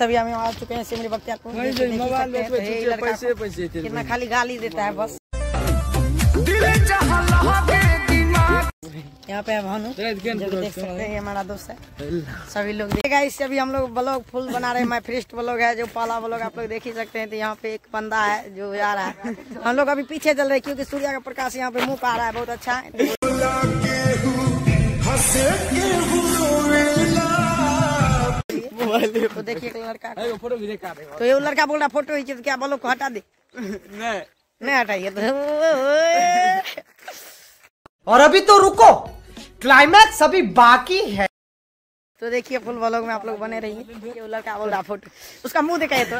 तभी हम आ चुके हैं सिमरी तेरे कितना खाली गाली देता है बस। यहाँ पे है भानु। देख सकते हैं हमारा दोस्त है। सभी लोग देखेगा इससे अभी हम लोग ब्लॉग फुल बना रहे हैं मैं फ्रिस्ट ब्लॉग है जो पाला ब्लॉग आप लोग देख ही सकते हैं तो यहाँ पे एक बंदा है जो जा रहा है। हम लोग अभी पीछे चल रहे हैं क्योंकि सूर्य का प्रकाश यहाँ पे मुँह पे आ रहा है बहुत अच्छा है। तो देखिए एक लड़का फ़ोटो भी देखा तो ये लड़का बोल रहा फ़ोटो खींचे तो क्या बोलो को हटा दे। नहीं। नहीं हटाइए तो। और अभी तो रुको क्लाइमैक्स अभी बाकी है। तो देखिए फुल ब्लॉग में आप लोग बने रहिए। ये लड़का बोल रहा फ़ोटो। उसका मुँह दिखाइए तो।